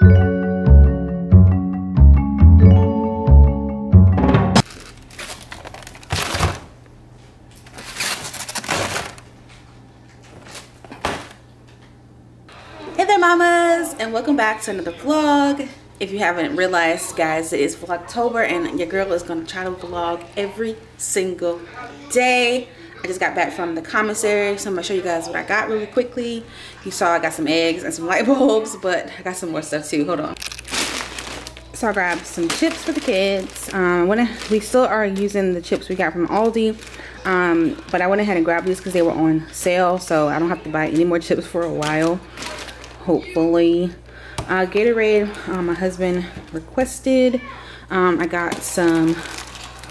Hey there mamas and welcome back to another vlog. If you haven't realized guys it is Vlogtober and your girl is going to try to vlog every single day. I just got back from the commissary so I'm to show you guys what I got really quickly. You saw I got some eggs and some light bulbs but I got some more stuff too. Hold on. So I grabbed some chips for the kids. Um, when I, we still are using the chips we got from Aldi um, but I went ahead and grabbed these because they were on sale so I don't have to buy any more chips for a while hopefully. Uh, Gatorade, uh, my husband requested. Um, I got some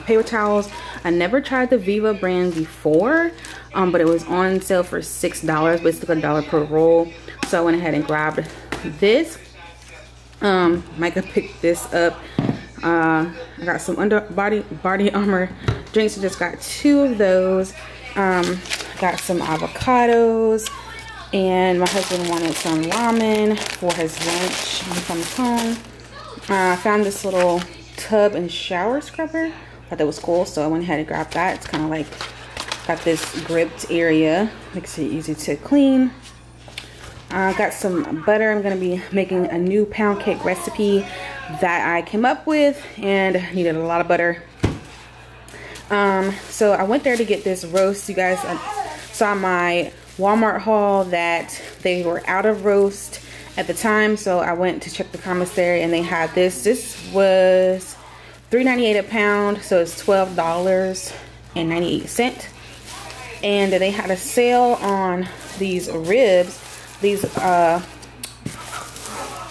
paper towels. I never tried the Viva brand before, um, but it was on sale for $6, basically a dollar per roll. So I went ahead and grabbed this. Um, Micah picked this up. Uh, I got some under body body armor drinks. I just got two of those. Um, got some avocados and my husband wanted some ramen for his lunch when he comes home. Uh, I found this little tub and shower scrubber. Thought that was cool, so I went ahead and grabbed that. It's kind of like got this gripped area, makes it easy to clean. I uh, got some butter. I'm gonna be making a new pound cake recipe that I came up with and needed a lot of butter. Um, so I went there to get this roast. You guys saw my Walmart haul that they were out of roast at the time. So I went to check the commissary and they had this. This was $3.98 a pound. So it's $12.98. And they had a sale on these ribs. These uh,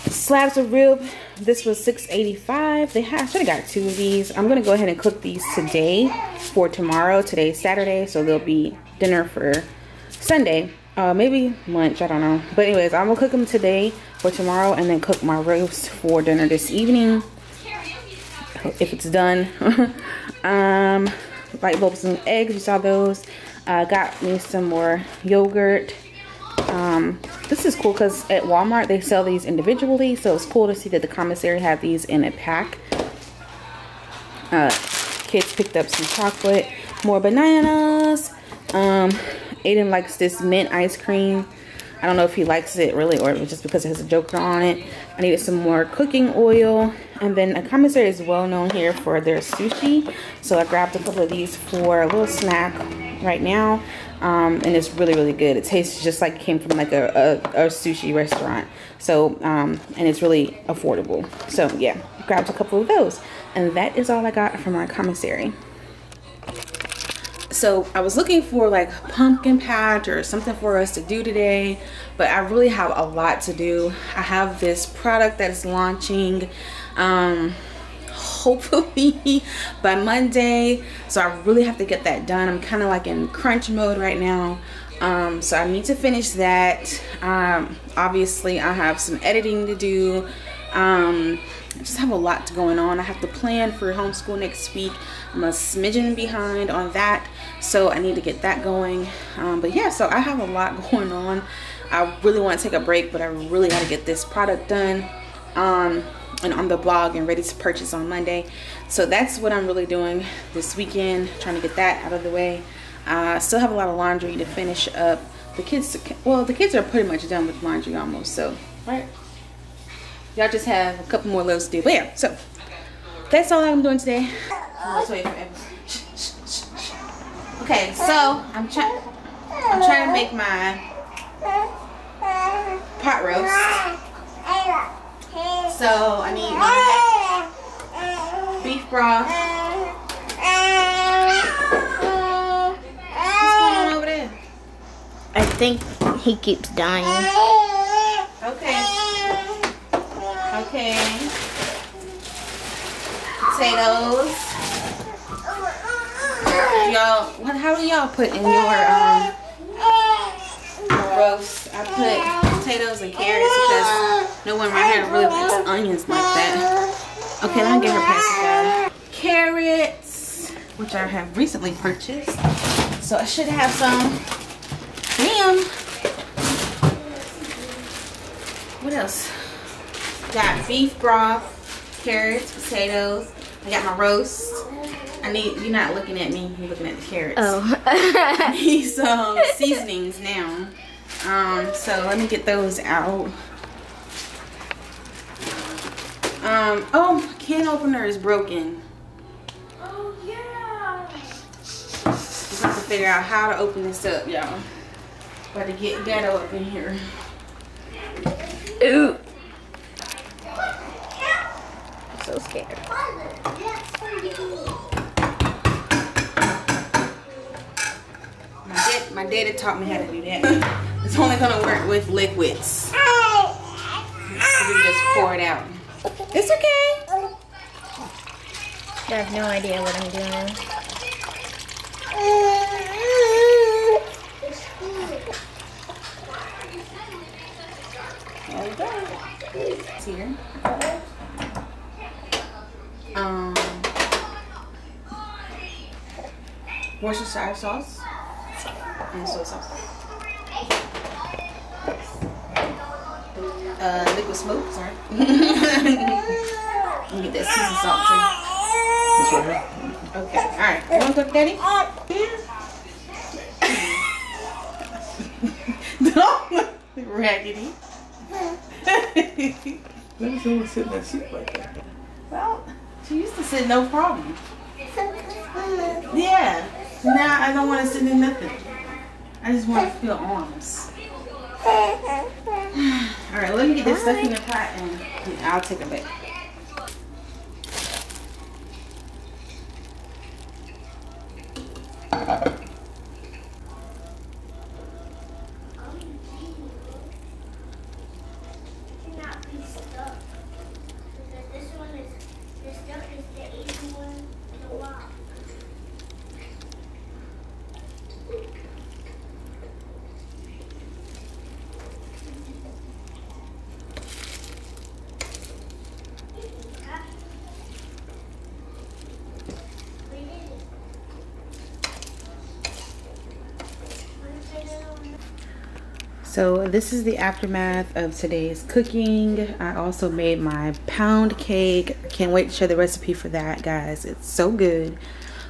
slabs of rib. This was $6.85. They had, I should have got two of these. I'm going to go ahead and cook these today for tomorrow. Today's Saturday. So they'll be dinner for Sunday. Uh, maybe lunch, I don't know. But anyways, I'm gonna cook them today for tomorrow and then cook my roast for dinner this evening. If it's done. um, light bulbs and eggs, you saw those. Uh, got me some more yogurt. Um, this is cool because at Walmart they sell these individually. So it's cool to see that the commissary have these in a pack. Uh, kids picked up some chocolate, more bananas. Um, Aiden likes this mint ice cream. I don't know if he likes it really or just because it has a joker on it. I needed some more cooking oil. And then a commissary is well known here for their sushi. So I grabbed a couple of these for a little snack right now. Um, and it's really, really good. It tastes just like it came from like a, a, a sushi restaurant. So, um, and it's really affordable. So yeah, grabbed a couple of those. And that is all I got from our commissary so I was looking for like pumpkin patch or something for us to do today but I really have a lot to do. I have this product that is launching um, hopefully by Monday so I really have to get that done. I'm kind of like in crunch mode right now um, so I need to finish that. Um, obviously I have some editing to do um, I just have a lot going on. I have to plan for homeschool next week. I'm a smidgen behind on that, so I need to get that going. Um, but yeah, so I have a lot going on. I really want to take a break, but I really got to get this product done um, and on the blog and ready to purchase on Monday. So that's what I'm really doing this weekend, trying to get that out of the way. I uh, still have a lot of laundry to finish up. The kids, well, the kids are pretty much done with laundry almost, so, right? Y'all just have a couple more loads to do. But yeah, so that's all I'm doing today. Okay, so I'm trying I'm trying to make my pot roast. So I need my beef broth. What's going on over there? I think he keeps dying. Okay. Okay. Potatoes. Y'all, what? How do y'all put in your um roast? I put potatoes and carrots because no one right here really likes onions like that. Okay, let me get her pacifier. Carrots, which I have recently purchased. So I should have some. Damn. What else? Got beef broth, carrots, potatoes. I got my roast. I need, you're not looking at me, you're looking at the carrots. Oh. I need some seasonings now. Um, so let me get those out. Um, oh, can opener is broken. Oh yeah. Just have to figure out how to open this up, y'all. About to get ghetto up in here. Ooh. My dad, my daddy taught me how to do that. It's only gonna work with liquids. We just pour it out. It's okay. I have no idea what I'm doing. There we go. It's here. Um, Worcestershire sauce and soy sauce. Uh, liquid smoke. Sorry. Let me get that seasoned salt too. This right here. Okay. All right. You want to cook, Daddy? Raggedy. Let me someone sit in that seat like that. well, she used to sit no problem. Yeah. Now I don't want to sit in nothing. I just want to feel arms. All right, let me get this stuff in the pot and I'll take a bit. Cannot be stuck. Because this one is the stuff is the easy one to walk. So this is the aftermath of today's cooking. I also made my pound cake. Can't wait to share the recipe for that, guys. It's so good.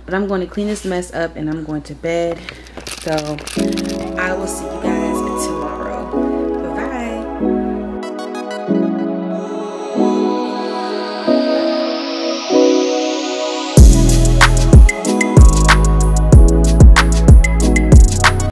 But I'm going to clean this mess up and I'm going to bed. So I will see you guys